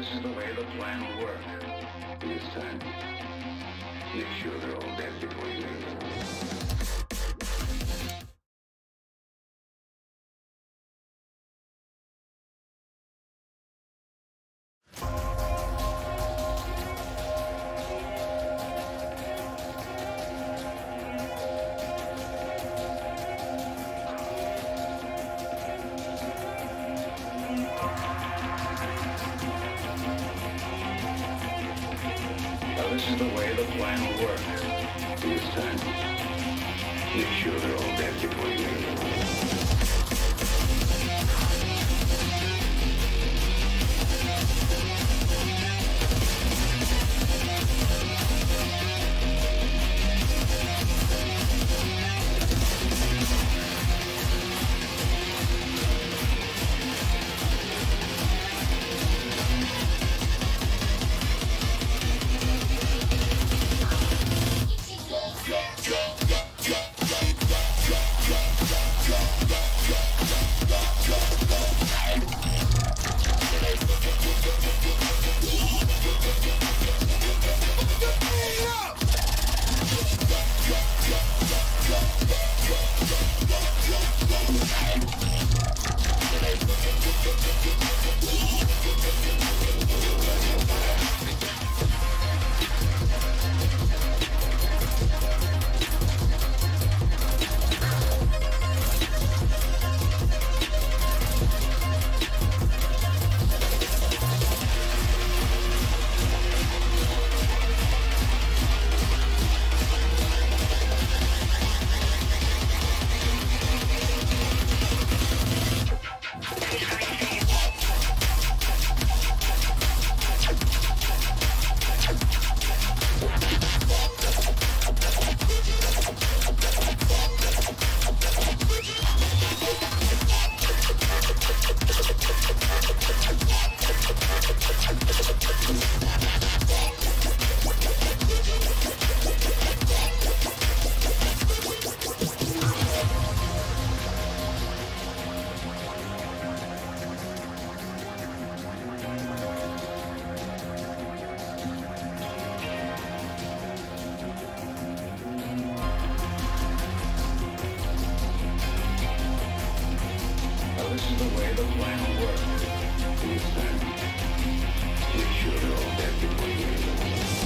this is the way the plan will work. This time, make sure they're all dead before you leave. This is the way the plan will work. This time, make sure they're all dead before you. We should all that you